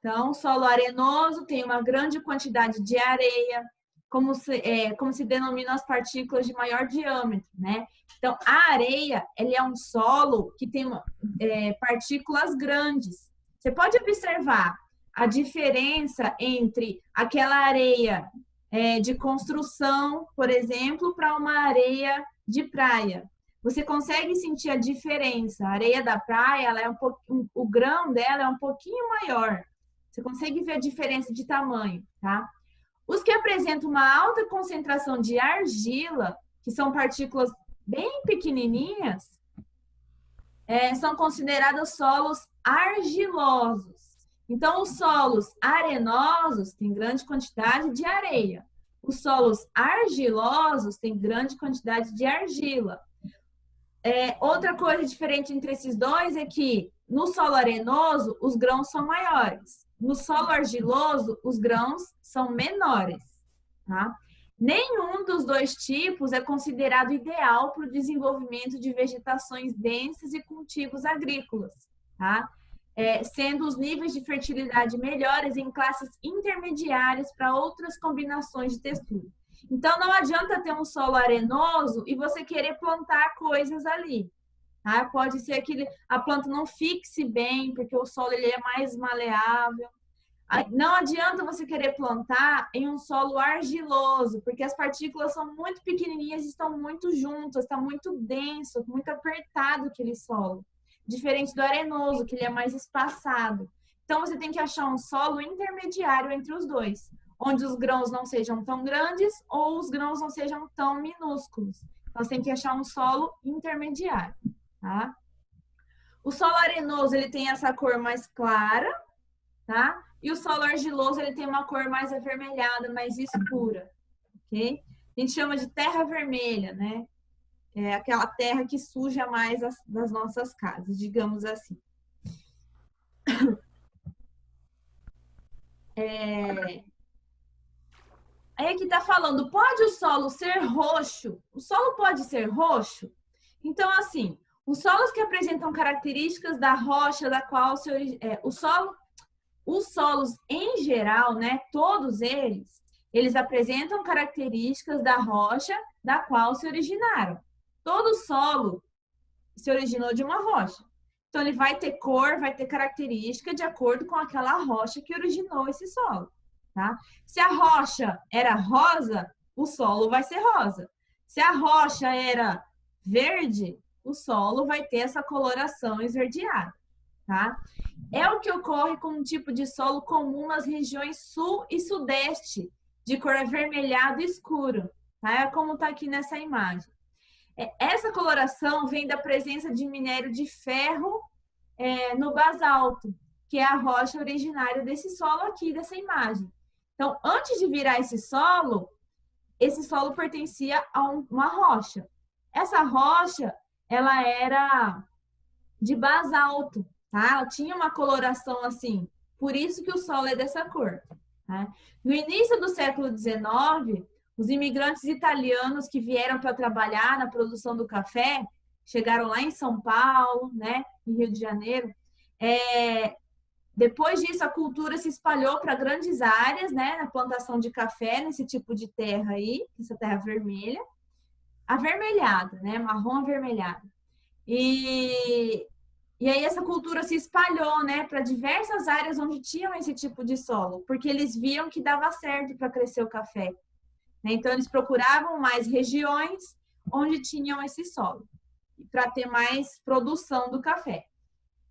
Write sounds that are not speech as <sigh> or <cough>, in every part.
Então, solo arenoso tem uma grande quantidade de areia, como se, é, como se denominam as partículas de maior diâmetro, né? Então, a areia, ele é um solo que tem é, partículas grandes. Você pode observar a diferença entre aquela areia é, de construção, por exemplo, para uma areia de praia. Você consegue sentir a diferença. A areia da praia, ela é um pouquinho, o grão dela é um pouquinho maior. Você consegue ver a diferença de tamanho, tá? Os que apresentam uma alta concentração de argila, que são partículas bem pequenininhas, é, são considerados solos argilosos. Então, os solos arenosos têm grande quantidade de areia. Os solos argilosos têm grande quantidade de argila. É, outra coisa diferente entre esses dois é que no solo arenoso, os grãos são maiores. No solo argiloso, os grãos são menores. Tá? Nenhum dos dois tipos é considerado ideal para o desenvolvimento de vegetações densas e cultivos agrícolas. Tá? é, sendo os níveis de fertilidade melhores em classes intermediárias para outras combinações de textura. Então, não adianta ter um solo arenoso e você querer plantar coisas ali. Tá? Pode ser que a planta não fixe bem, porque o solo ele é mais maleável. Não adianta você querer plantar em um solo argiloso, porque as partículas são muito pequenininhas e estão muito juntas, está muito denso, muito apertado aquele solo diferente do arenoso, que ele é mais espaçado. Então, você tem que achar um solo intermediário entre os dois, onde os grãos não sejam tão grandes ou os grãos não sejam tão minúsculos. Então, você tem que achar um solo intermediário, tá? O solo arenoso, ele tem essa cor mais clara, tá? E o solo argiloso, ele tem uma cor mais avermelhada, mais escura, ok? A gente chama de terra vermelha, né? é aquela terra que suja mais as, das nossas casas, digamos assim. <coughs> É... Aí aqui está falando, pode o solo ser roxo? O solo pode ser roxo? Então, assim, os solos que apresentam características da rocha da qual se é, o solo, os solos em geral, né, todos eles, eles apresentam características da rocha da qual se originaram. Todo solo se originou de uma rocha. Então, ele vai ter cor, vai ter característica de acordo com aquela rocha que originou esse solo, tá? Se a rocha era rosa, o solo vai ser rosa. Se a rocha era verde, o solo vai ter essa coloração esverdeada, tá? É o que ocorre com um tipo de solo comum nas regiões sul e sudeste, de cor avermelhado escuro, tá? É como tá aqui nessa imagem. É, essa coloração vem da presença de minério de ferro é, no basalto, que é a rocha originária desse solo aqui, dessa imagem. Então, antes de virar esse solo, esse solo pertencia a uma rocha. Essa rocha, ela era de basalto, tá? Ela tinha uma coloração assim, por isso que o solo é dessa cor. Tá? No início do século XIX, os imigrantes italianos que vieram para trabalhar na produção do café, chegaram lá em São Paulo, né, em Rio de Janeiro. É, depois disso, a cultura se espalhou para grandes áreas, né, na plantação de café, nesse tipo de terra aí, essa terra vermelha, avermelhada, né, marrom avermelhada. E, e aí essa cultura se espalhou, né, para diversas áreas onde tinham esse tipo de solo, porque eles viam que dava certo para crescer o café. Né? Então, eles procuravam mais regiões onde tinham esse solo, para ter mais produção do café.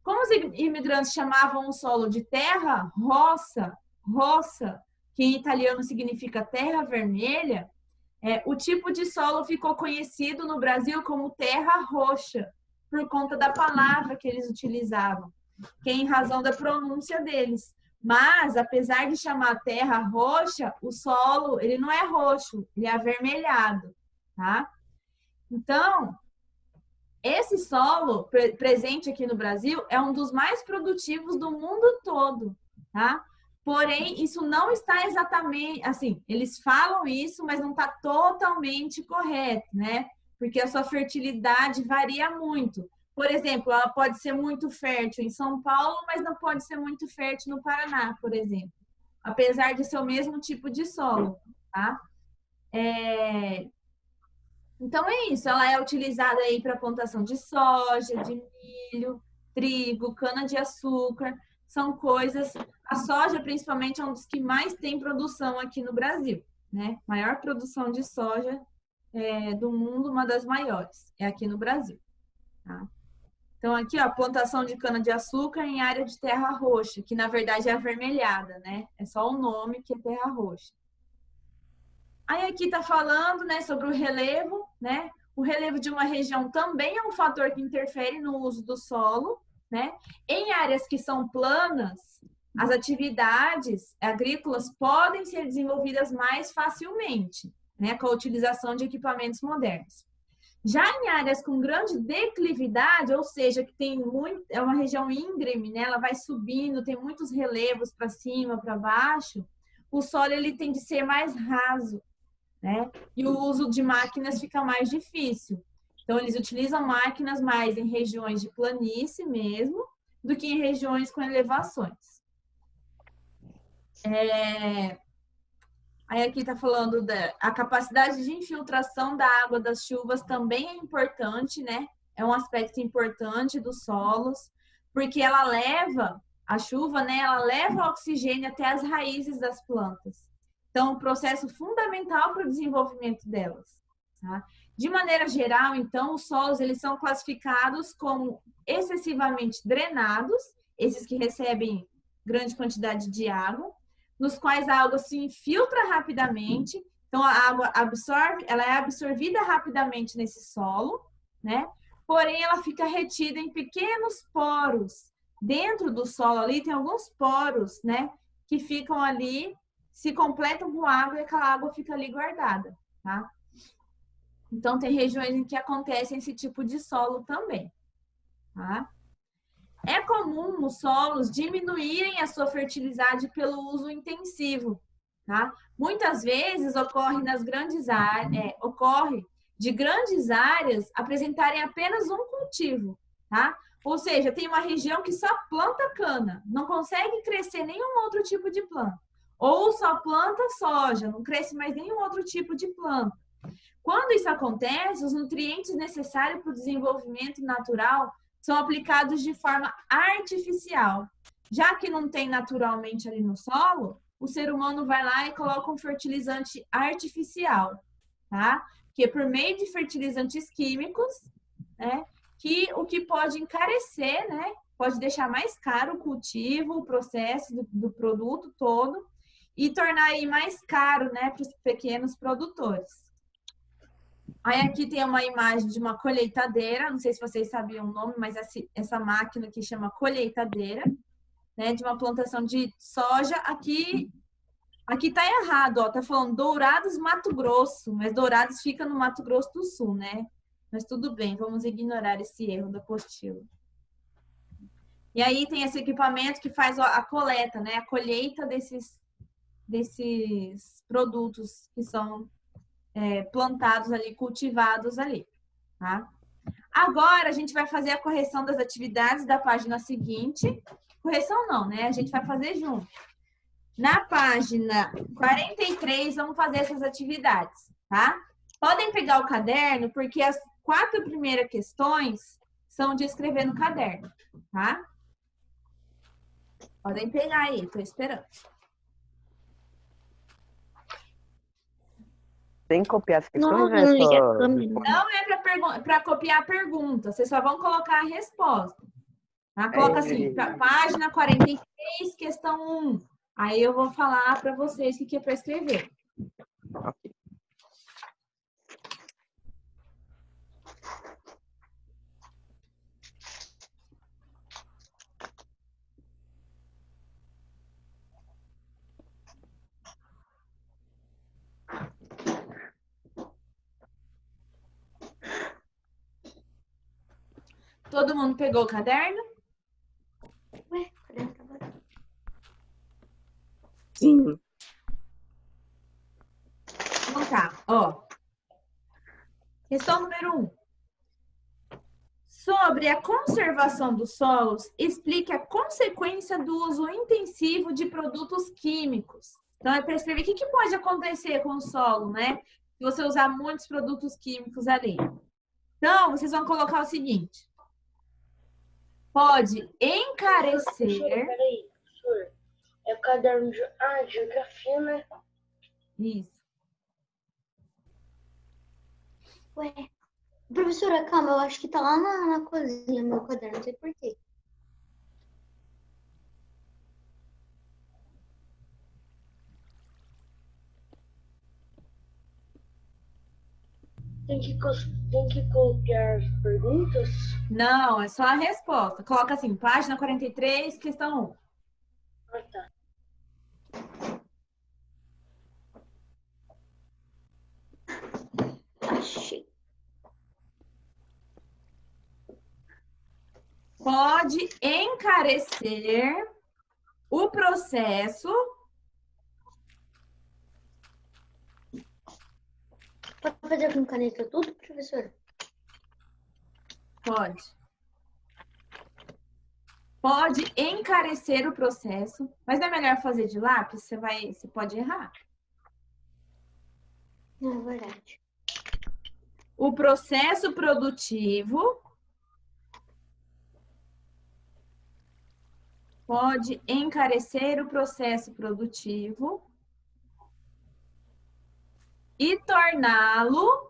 Como os imigrantes chamavam o solo de terra roça, roça, que em italiano significa terra vermelha, é, o tipo de solo ficou conhecido no Brasil como terra roxa, por conta da palavra que eles utilizavam, que é em razão da pronúncia deles. Mas, apesar de chamar terra roxa, o solo, ele não é roxo, ele é avermelhado, tá? Então, esse solo pre presente aqui no Brasil é um dos mais produtivos do mundo todo, tá? Porém, isso não está exatamente, assim, eles falam isso, mas não está totalmente correto, né? Porque a sua fertilidade varia muito. por exemplo, ela pode ser muito fértil em São Paulo, mas não pode ser muito fértil no Paraná, por exemplo. Apesar de ser o mesmo tipo de solo, tá? É... Então é isso, ela é utilizada aí para plantação de soja, de milho, trigo, cana-de-açúcar, são coisas. A soja, principalmente, é um dos que mais tem produção aqui no Brasil, né? Maior produção de soja é, do mundo, uma das maiores, é aqui no Brasil. Tá? Então, aqui, ó, plantação de cana-de-açúcar em área de terra roxa, que na verdade é avermelhada, né? É só o nome que é terra roxa. Aí aqui tá falando, né, sobre o relevo, né? O relevo de uma região também é um fator que interfere no uso do solo, né? Em áreas que são planas, as atividades agrícolas podem ser desenvolvidas mais facilmente, né, com a utilização de equipamentos modernos. Já em áreas com grande declividade, ou seja, que tem muito, é uma região íngreme, né, ela vai subindo, tem muitos relevos para cima, para baixo, o solo ele tem de ser mais raso né? E o uso de máquinas fica mais difícil. Então, eles utilizam máquinas mais em regiões de planície mesmo, do que em regiões com elevações. É... Aí aqui está falando da a capacidade de infiltração da água das chuvas também é importante, né? É um aspecto importante dos solos, porque ela leva a chuva, né? Ela leva o oxigênio até as raízes das plantas. Então, um processo fundamental para o desenvolvimento delas. Tá? De maneira geral, então, os solos eles são classificados como excessivamente drenados, esses que recebem grande quantidade de água, nos quais a água se infiltra rapidamente, então a água absorve, ela é absorvida rapidamente nesse solo, né? Porém, ela fica retida em pequenos poros dentro do solo ali, tem alguns poros, né, que ficam ali se completam com água e aquela água fica ali guardada, tá? Então, tem regiões em que acontece esse tipo de solo também, tá? É comum os solos diminuírem a sua fertilidade pelo uso intensivo, tá? Muitas vezes ocorre nas grandes áreas, é, ocorre de grandes áreas apresentarem apenas um cultivo, tá? Ou seja, tem uma região que só planta cana, não consegue crescer nenhum outro tipo de planta. Ou só planta soja, não cresce mais nenhum outro tipo de planta. Quando isso acontece, os nutrientes necessários para o desenvolvimento natural são aplicados de forma artificial. Já que não tem naturalmente ali no solo, o ser humano vai lá e coloca um fertilizante artificial, tá? Que é por meio de fertilizantes químicos, né? Que o que pode encarecer, né? Pode deixar mais caro o cultivo, o processo do, do produto todo e tornar aí mais caro, né, para os pequenos produtores. Aí aqui tem uma imagem de uma colheitadeira, não sei se vocês sabiam o nome, mas essa máquina que chama colheitadeira, né, de uma plantação de soja. Aqui, aqui tá errado, ó, tá falando Dourados, Mato Grosso, mas Dourados fica no Mato Grosso do Sul, né? Mas tudo bem, vamos ignorar esse erro da apostila. E aí tem esse equipamento que faz a coleta, né, a colheita desses desses produtos que são é, plantados ali, cultivados ali, tá? Agora a gente vai fazer a correção das atividades da página seguinte. Correção não, né? A gente vai fazer junto. Na página 43, vamos fazer essas atividades, tá? Podem pegar o caderno, porque as quatro primeiras questões são de escrever no caderno, tá? Podem pegar aí, tô esperando. Tem que copiar as questões, não, né? Só... Não é para copiar a pergunta, vocês só vão colocar a resposta. Tá? Coloca é, assim, é, página 43, questão 1. Aí eu vou falar para vocês o que é para escrever. Mundo pegou o caderno? Ué, o Sim. Então tá, ó. Questão número um. Sobre a conservação dos solos, explique a consequência do uso intensivo de produtos químicos. Então, é para escrever o que, que pode acontecer com o solo, né? Se você usar muitos produtos químicos ali. Então, vocês vão colocar o seguinte: pode encarecer. Peraí, professor. É o caderno de. Ah, geografia, né? Isso. Ué. Professora, calma, eu acho que tá lá na, na cozinha meu caderno, não sei porquê. Tem que, tem que colocar as perguntas. Não, é só a resposta. Coloca assim, página 43, questão 1. Ah, tá. Achei. Pode encarecer o processo. Pode fazer com caneta tudo, professora? Pode. Pode encarecer o processo, mas não é melhor fazer de lápis? Você vai, você pode errar. Não, é verdade. O processo produtivo pode encarecer o processo produtivo e torná-lo.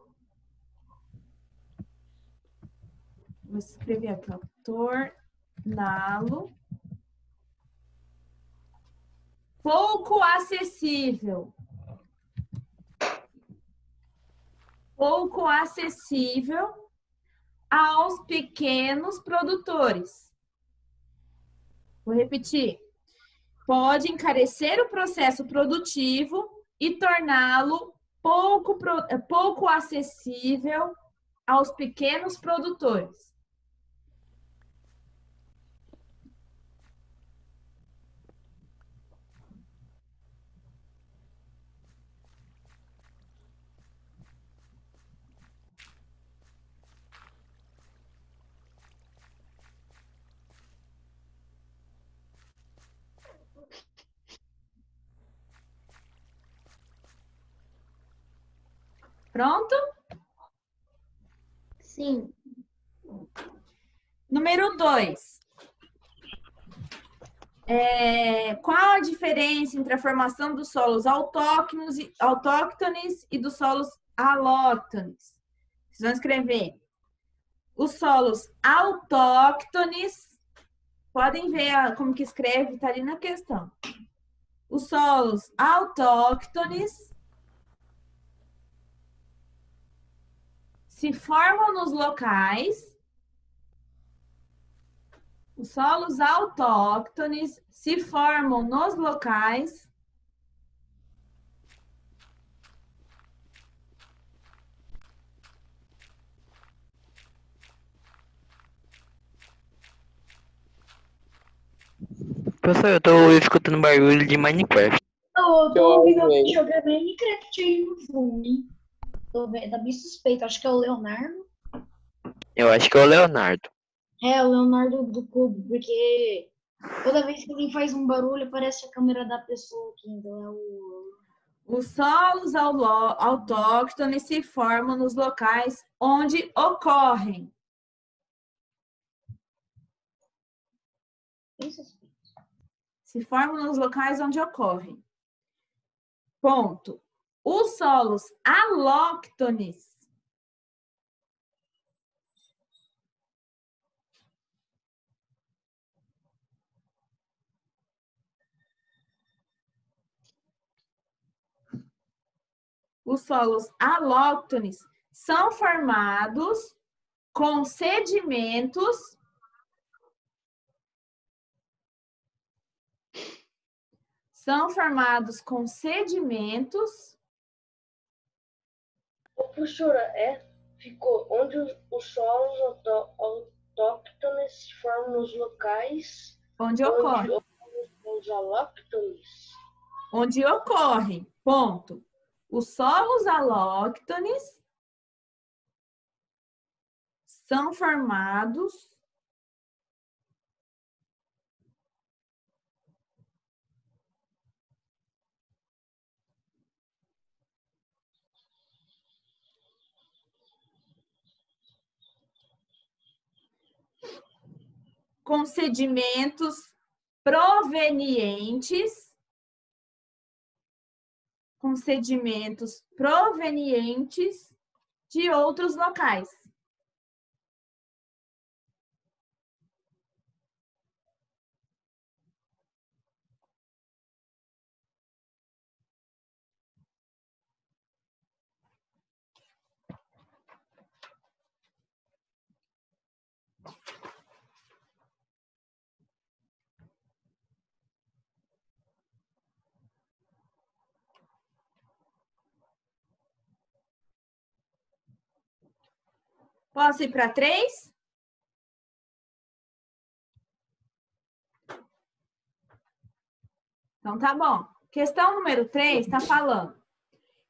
Vou escrever aqui, ó. Torná-lo pouco acessível. Pouco acessível aos pequenos produtores. Vou repetir. Pode encarecer o processo produtivo e torná-lo pouco, eh, pouco acessível aos pequenos produtores. Pronto? Sim. Número 2. qual a diferença entre a formação dos solos autóctones e, autóctones e dos solos alóctones? Vocês vão escrever. Os solos autóctones, podem ver como que escreve, tá ali na questão. Os solos autóctones se formam nos locais os solos autóctones se formam nos locais Professor, eu tô escutando barulho de Minecraft. Eu tô ouvindo alguém jogando Minecraft aí no fundo, tá bem suspeito. Acho que é o Leonardo. Eu acho que é o Leonardo. É, o Leonardo do Cubo, porque toda vez que alguém faz um barulho, aparece a câmera da pessoa aqui. Então é o. os solos autóctones se formam nos locais onde ocorrem Bem suspeito. se formam nos locais onde ocorrem. Ponto. Os solos alóctones. Os solos alóctones são formados com sedimentos são formados com sedimentos Professora, é? Ficou onde os, os solos autó- autóctones formam nos locais onde onde ocorrem os alóctones. onde ocorrem, ponto. Os solos alóctones são formados com sedimentos provenientes com sedimentos provenientes de outros locais. Posso ir para três? Então, tá bom. Questão número 3 está falando.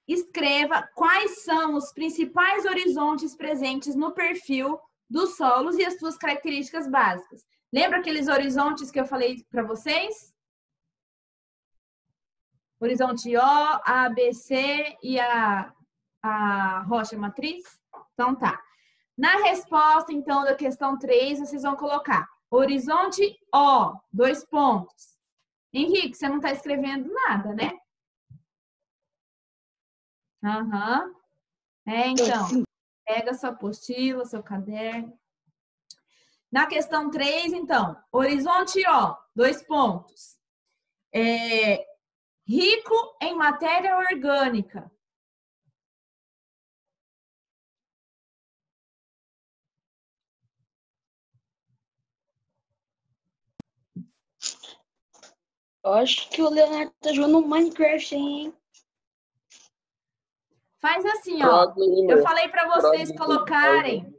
Escreva quais são os principais horizontes presentes no perfil dos solos e as suas características básicas. Lembra aqueles horizontes que eu falei para vocês? Horizonte O, A, B, C e a, a rocha matriz? Então tá. Na resposta, então, da questão 3, vocês vão colocar horizonte O, dois pontos. Henrique, você não está escrevendo nada, né? Aham. Uhum. É, então, pega sua apostila, seu caderno. Na questão 3, então, horizonte O, dois pontos. É, rico em matéria orgânica. Eu acho que o Leonardo tá jogando Minecraft, hein? Faz assim, ó. Eu falei para vocês colocarem.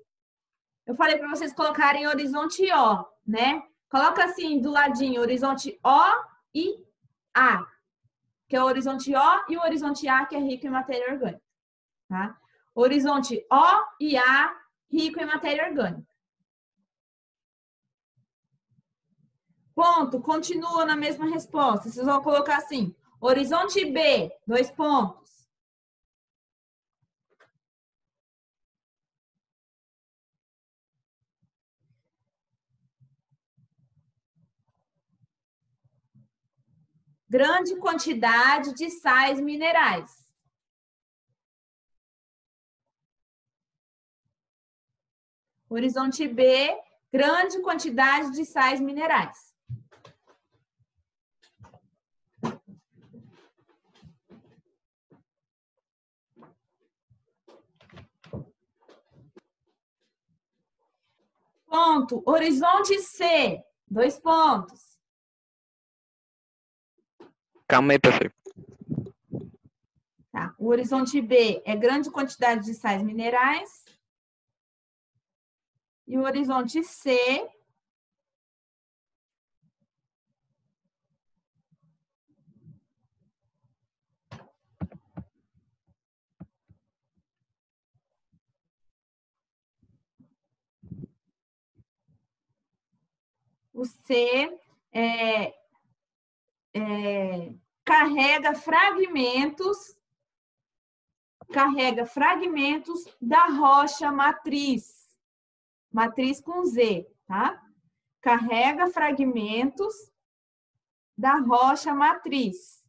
Eu falei para vocês colocarem horizonte O, né? Coloca assim do ladinho, horizonte O e A, que é o horizonte O e o horizonte A, que é rico em matéria orgânica, tá? Horizonte O e A, rico em matéria orgânica. Ponto, continua na mesma resposta. Vocês vão colocar assim: horizonte B, dois pontos. Grande quantidade de sais minerais. Horizonte B, grande quantidade de sais minerais. Ponto. Horizonte C. Dois pontos. Calma aí, professor. Tá. O horizonte B é grande quantidade de sais minerais. E o horizonte C o C é, é, carrega fragmentos, carrega fragmentos da rocha matriz, matriz com Z, tá? Carrega fragmentos da rocha matriz.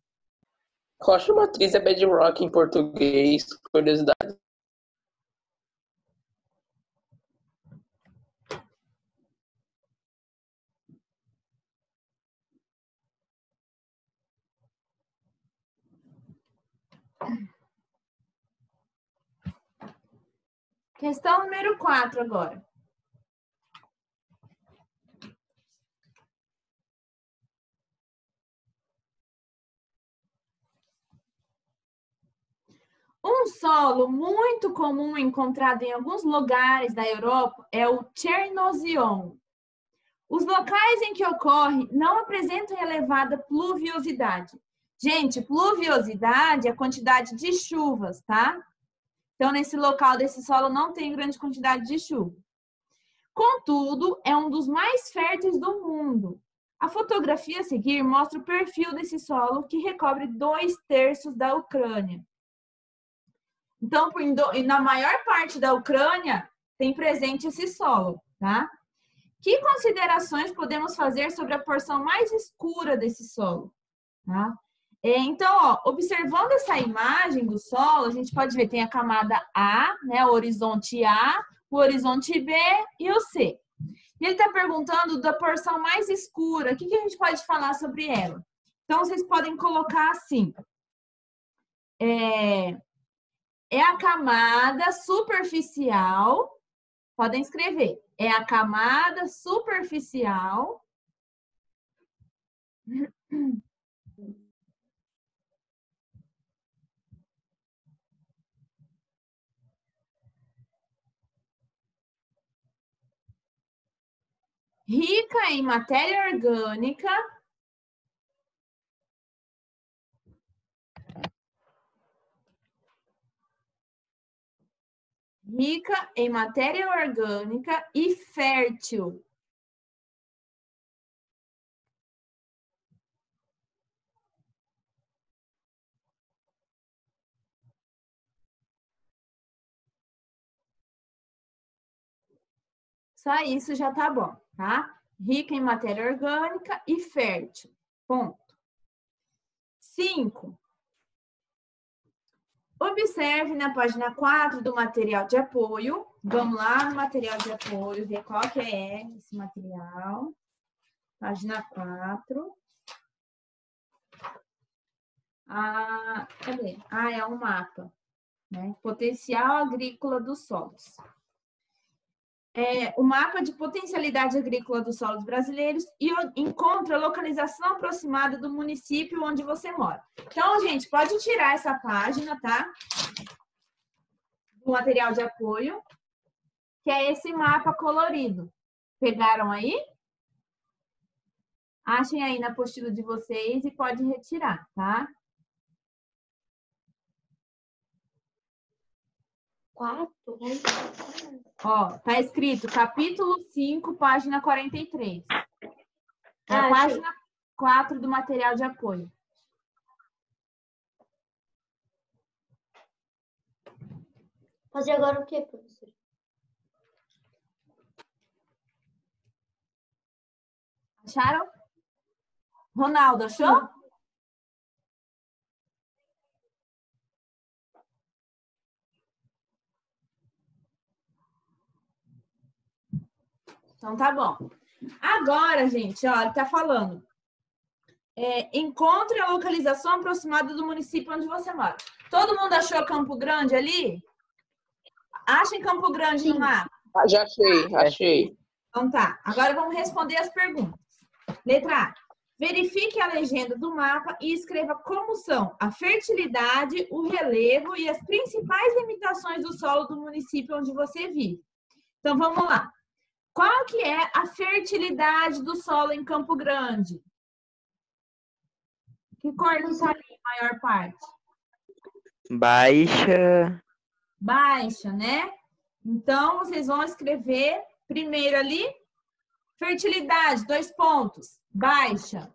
Rocha matriz é bedrock em português, curiosidade. Questão número 4 agora. Um solo muito comum encontrado em alguns lugares da Europa é o Chernozion. Os locais em que ocorre não apresentam elevada pluviosidade. Gente, pluviosidade é a quantidade de chuvas, tá? Então, nesse local desse solo não tem grande quantidade de chuva. Contudo, é um dos mais férteis do mundo. A fotografia a seguir mostra o perfil desse solo que recobre dois terços da Ucrânia. Então, na maior parte da Ucrânia tem presente esse solo, tá? Que considerações podemos fazer sobre a porção mais escura desse solo? Tá? É, então, ó, observando essa imagem do solo, a gente pode ver tem a camada A, né, o horizonte A, o horizonte B e o C. E ele está perguntando da porção mais escura, o que, que a gente pode falar sobre ela? Então, vocês podem colocar assim: é, é a camada superficial, podem escrever, é a camada superficial rica em matéria orgânica rica em matéria orgânica e fértil. Só isso já tá bom, tá? Rica em matéria orgânica e fértil. Ponto. Cinco. Observe na página 4 do material de apoio. Vamos lá no material de apoio, ver qual que é esse material. Página 4. Ah, cadê? Ah, é um mapa. Né? Potencial agrícola dos solos. É, o mapa de potencialidade agrícola dos solos brasileiros e encontra a localização aproximada do município onde você mora. Então, gente, pode tirar essa página, tá? Do material de apoio, que é esse mapa colorido. Pegaram aí? Achem aí na apostila de vocês e pode retirar, tá? Quatro? Ó, tá escrito capítulo 5, página 43. É Ah, a achei. página 4 do material de apoio. Fazer agora o quê, professor? Acharam? Ronaldo, achou? Então tá bom. Agora, gente, ó, ele tá falando. É, encontre a localização aproximada do município onde você mora. Todo mundo achou Campo Grande ali? Achem Campo Grande no Sim. mapa. Ah, já achei, achei. Então tá, agora vamos responder as perguntas. Letra A. Verifique a legenda do mapa e escreva como são a fertilidade, o relevo e as principais limitações do solo do município onde você vive. Então vamos lá. Qual que é a fertilidade do solo em Campo Grande? Que cor que tá ali, a maior parte? Baixa. baixa, né? Então, vocês vão escrever primeiro ali, fertilidade, dois pontos, baixa.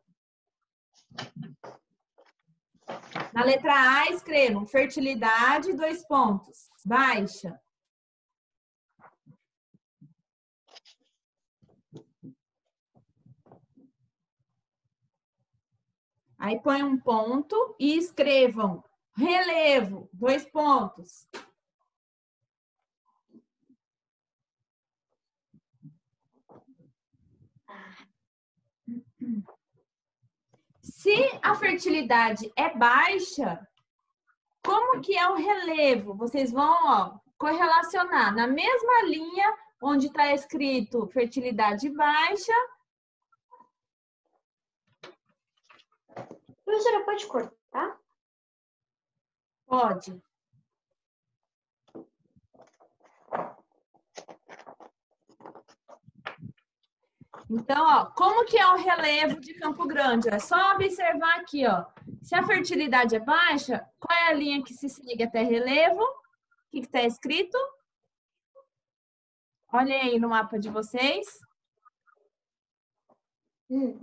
Na letra A, escrevam fertilidade, dois pontos, baixa. Aí põe um ponto e escrevam relevo, dois pontos. Se a fertilidade é baixa, como que é o relevo? Vocês vão ó, correlacionar na mesma linha onde está escrito fertilidade baixa. Professora, pode cortar? Pode. Então, ó, como que é o relevo de Campo Grande? É só observar aqui, ó. Se a fertilidade é baixa, qual é a linha que se segue até relevo? O que está escrito? Olhem aí no mapa de vocês. Hum.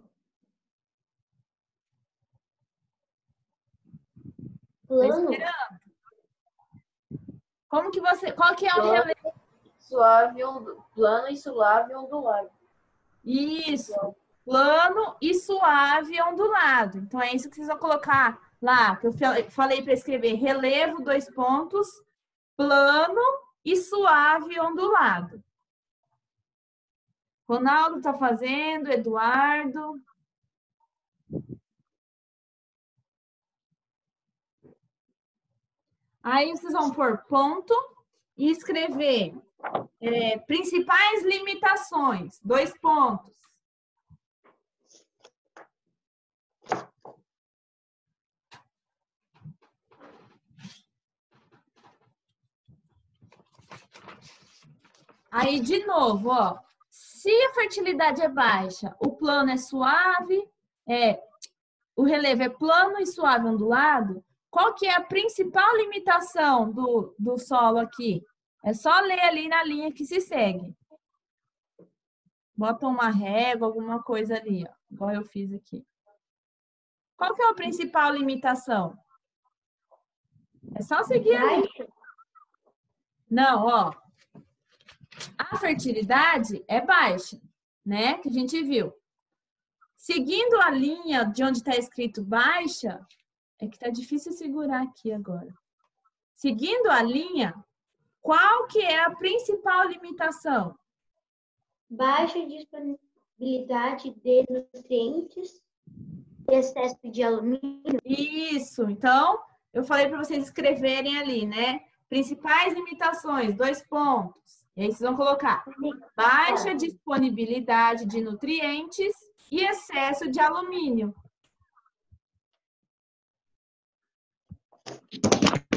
Plano? Como que você. Qual que é o relevo? Suave, ondu- plano e suave ondulado. Isso. Plano e suave ondulado. Então é isso que vocês vão colocar lá, que eu fa- falei para escrever relevo, dois pontos, plano e suave ondulado. Ronaldo tá fazendo, Eduardo. Aí vocês vão pôr ponto e escrever é, principais limitações, dois pontos. Aí, de novo, ó. Se a fertilidade é baixa, o plano é suave, é, o relevo é plano e suave ondulado, qual que é a principal limitação do, do solo aqui? É só ler ali na linha que se segue. Bota uma régua, alguma coisa ali, ó, igual eu fiz aqui. Qual que é a principal limitação? É só seguir ali. Não, ó. A fertilidade é baixa, né? Que a gente viu. Seguindo a linha de onde está escrito baixa, é que tá difícil segurar aqui agora. Seguindo a linha, qual que é a principal limitação? Baixa disponibilidade de nutrientes, excesso de alumínio. Isso. Então, eu falei para vocês escreverem ali, né? Principais limitações, dois pontos. E aí vocês vão colocar baixa disponibilidade de nutrientes e excesso de alumínio.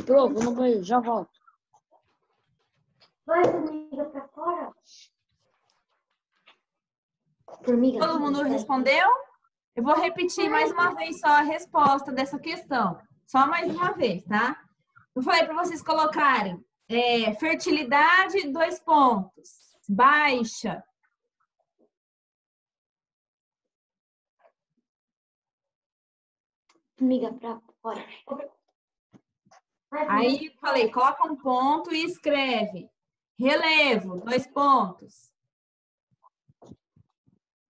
Pro, vou no banheiro, já volto. Vai, formiga, pra fora. Formiga. Todo mundo respondeu? Eu vou repetir mais uma vez só a resposta dessa questão. Só mais uma vez, tá? Eu falei para vocês colocarem é, fertilidade, dois pontos. Baixa. Formiga, pra fora. Aí falei, coloca um ponto e escreve. Relevo, dois pontos.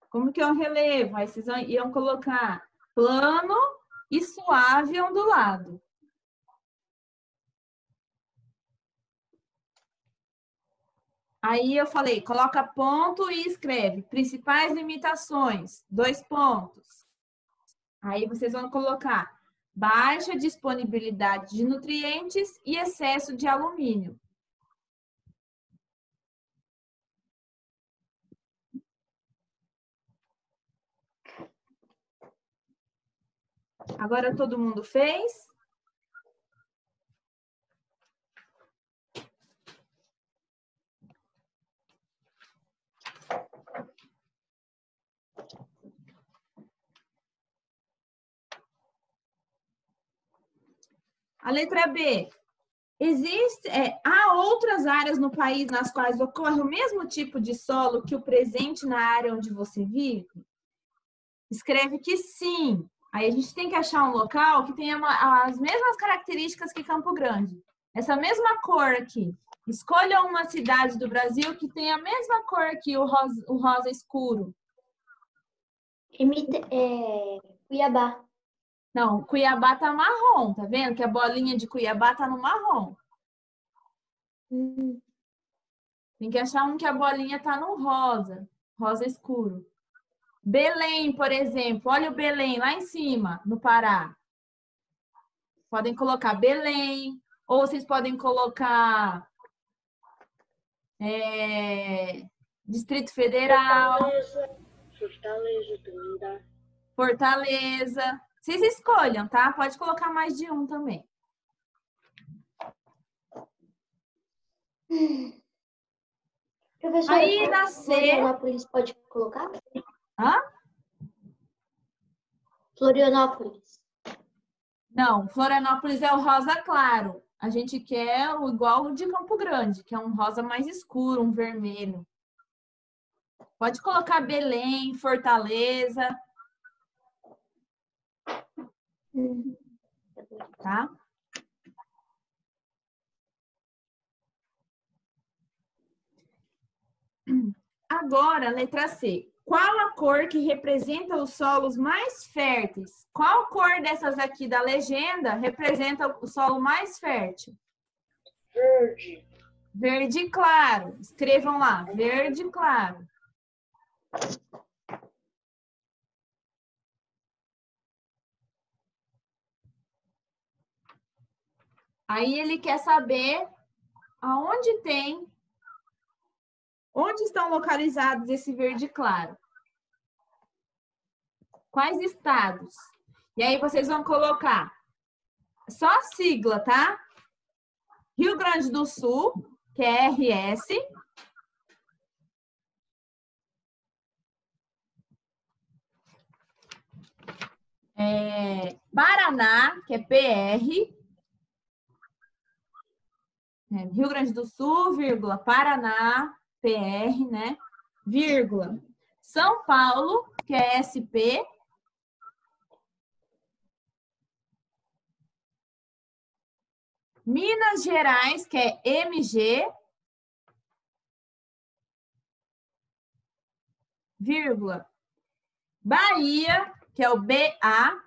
Como que é um relevo? Aí vocês iam colocar plano e suave ondulado. Aí eu falei, coloca ponto e escreve principais limitações, dois pontos. Aí vocês vão colocar baixa disponibilidade de nutrientes e excesso de alumínio. Agora todo mundo fez? A letra B. Existe, é, há outras áreas no país nas quais ocorre o mesmo tipo de solo que o presente na área onde você vive? Escreve que sim. Aí a gente tem que achar um local que tenha uma- as mesmas características que Campo Grande. Essa mesma cor aqui. Escolha uma cidade do Brasil que tenha a mesma cor aqui, o rosa, o rosa escuro. Imita, é, Cuiabá. Não, Cuiabá tá marrom, tá vendo? Que a bolinha de Cuiabá tá no marrom. Tem que achar um que a bolinha tá no rosa, rosa escuro. Belém, por exemplo, olha o Belém lá em cima, no Pará. Podem colocar Belém, ou vocês podem colocar é, Distrito Federal, Fortaleza. Fortaleza também dá. Fortaleza. Vocês escolham, tá? Pode colocar mais de um também. Professora, Aí na C. Florianópolis pode colocar? Hã? Florianópolis. Não, Florianópolis é o rosa claro. A gente quer o igual o de Campo Grande, que é um rosa mais escuro, um vermelho. Pode colocar Belém, Fortaleza. Tá? Agora, letra C. Qual a cor que representa os solos mais férteis? Qual cor dessas aqui da legenda representa o solo mais fértil? Verde. Verde claro. Escrevam lá, verde claro. Aí ele quer saber aonde tem, onde estão localizados esse verde claro. Quais estados? E aí vocês vão colocar só a sigla, tá? Rio Grande do Sul, que é RS. É, Paraná, que é PR. É, Rio Grande do Sul, vírgula, Paraná, PR, né? Vírgula. São Paulo, que é SP. Minas Gerais, que é MG. Vírgula. Bahia, que é o BA.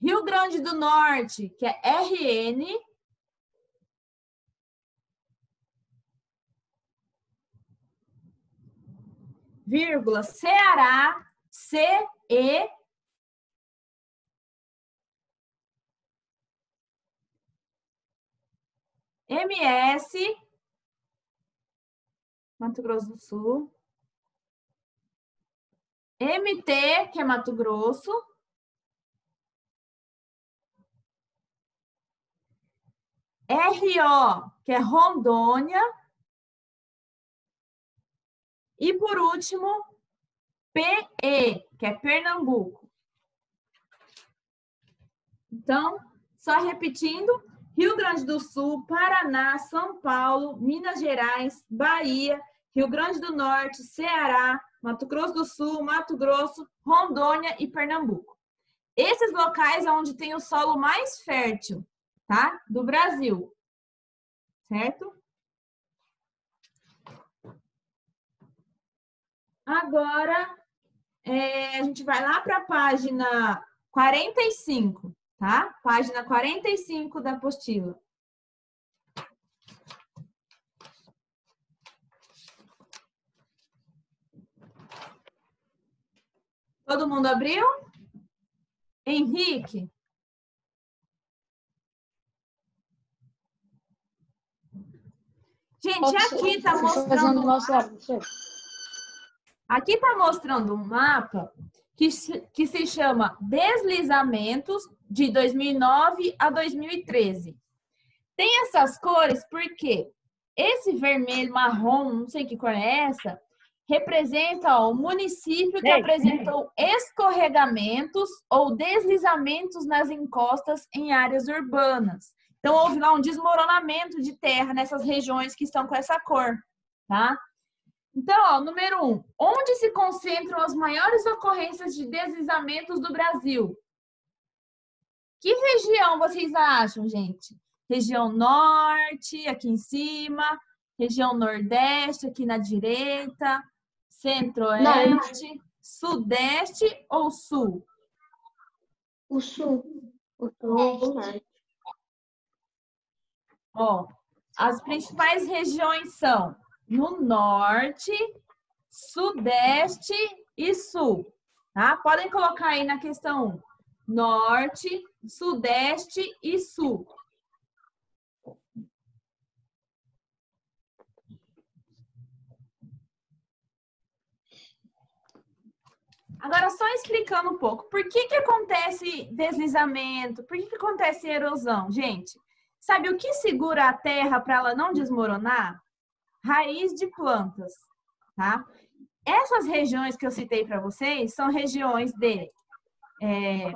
Rio Grande do Norte, que é RN. Vírgula, Ceará, CE. MS, Mato Grosso do Sul. MT, que é Mato Grosso. RO, que é Rondônia. E por último, PE, que é Pernambuco. Então, só repetindo, Rio Grande do Sul, Paraná, São Paulo, Minas Gerais, Bahia, Rio Grande do Norte, Ceará, Mato Grosso do Sul, Mato Grosso, Rondônia e Pernambuco. Esses locais é onde tem o solo mais fértil, tá? Do Brasil. Certo? Agora, é, a gente vai lá para a página 45, tá? Página 45 da apostila. Todo mundo abriu? Henrique? Gente, aqui tá mostrando. Aqui tá mostrando um mapa que, se- que se chama Deslizamentos de 2009 a 2013. Tem essas cores porque esse vermelho, marrom, não sei que cor é essa, representa ó, o município que apresentou escorregamentos ou deslizamentos nas encostas em áreas urbanas. Então, houve lá um desmoronamento de terra nessas regiões que estão com essa cor, tá? Então, ó, número um, onde se concentram as maiores ocorrências de deslizamentos do Brasil? Que região vocês acham, gente? Região norte, aqui em cima, região nordeste, aqui na direita, centro-oeste, sudeste ou sul? O sul. O sul. Ó, as principais regiões são no norte, sudeste e sul, tá? Podem colocar aí na questão 1. Norte, sudeste e sul. Agora, só explicando um pouco, por que que acontece deslizamento? Por que que acontece erosão? Gente, sabe o que segura a terra para ela não desmoronar? Raiz de plantas, tá? Essas regiões que eu citei para vocês são regiões de é,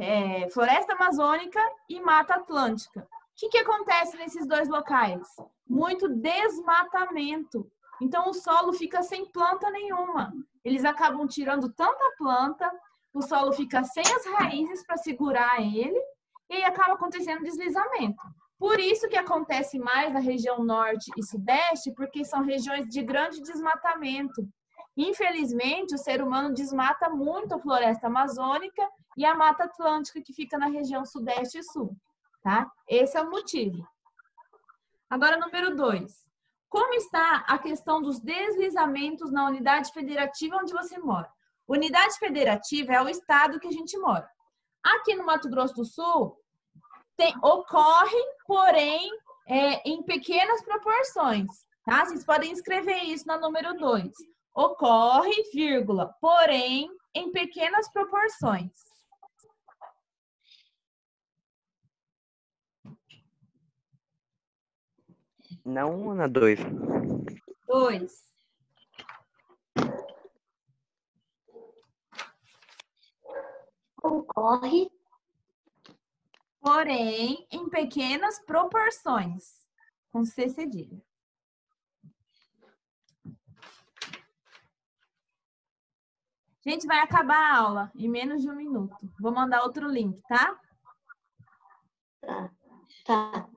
é, floresta amazônica e mata atlântica. que, que acontece nesses dois locais? Muito desmatamento. Então, o solo fica sem planta nenhuma. Eles acabam tirando tanta planta, o solo fica sem as raízes para segurar ele, e aí acaba acontecendo deslizamento. Por isso que acontece mais na região norte e sudeste, porque são regiões de grande desmatamento. Infelizmente, o ser humano desmata muito a floresta amazônica e a mata atlântica que fica na região sudeste e sul, tá? Esse é o motivo. Agora, número dois. Como está a questão dos deslizamentos na unidade federativa onde você mora? Unidade federativa é o estado que a gente mora. Aqui no Mato Grosso do Sul, tem, ocorrem, porém, é, em pequenas proporções. Tá? Vocês podem escrever isso na número 2. Ocorre, vírgula, porém, em pequenas proporções. Na 1 ou na 2? 2. Ocorre, Porém, em pequenas proporções. Com C cedilha. Gente, vai acabar a aula em menos de um minuto. Vou mandar outro link, tá? tá, tá.